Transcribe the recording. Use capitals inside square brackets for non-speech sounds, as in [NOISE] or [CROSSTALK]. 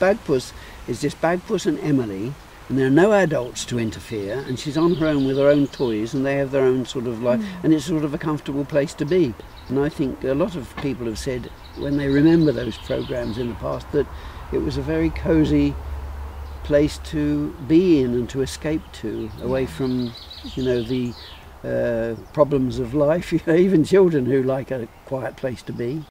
Bagpuss is just Bagpuss and Emily, and there are no adults to interfere, and she's on her own with her own toys, and they have their own sort of life, Mm. and it's sort of a comfortable place to be. And I think a lot of people have said when they remember those programs in the past that it was a very cosy place to be in and to escape to, away from, you know, the uh, problems of life. You [LAUGHS] know, even children who like a quiet place to be.